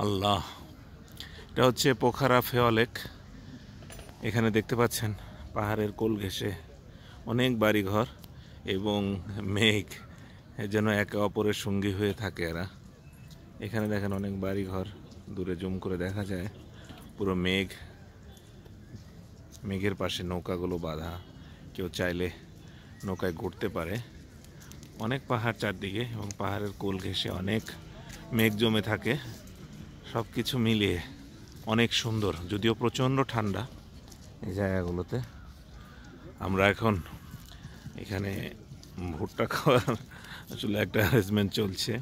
আল্লাহ। এটা হচ্ছে পোখারা ফেওয়ালেক এখানে দেখতে পাচ্ছেন পাহাড়ের কোল ঘেঁষে অনেক বাড়িঘর এবং মেঘ যেন একে অপরের সঙ্গী হয়ে থাকে এরা। এখানে দেখেন অনেক বাড়িঘর, দূরে জুম করে দেখা যায়। পুরো মেঘ, মেঘের পাশে নৌকাগুলো বাঁধা। কেউ চাইলে নৌকায় ঘুরতে পারে। অনেক পাহাড় চারদিকে এবং পাহাড়ের কোল ঘেঁষে অনেক মেঘ জমে থাকে। সব কিছু মিলিয়ে অনেক সুন্দর, যদিও প্রচণ্ড ঠান্ডা এই জায়গাগুলোতে। আমরা এখন এখানে ভুট্টা খাওয়ার আসলে একটা অ্যারেঞ্জমেন্ট চলছে।